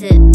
X。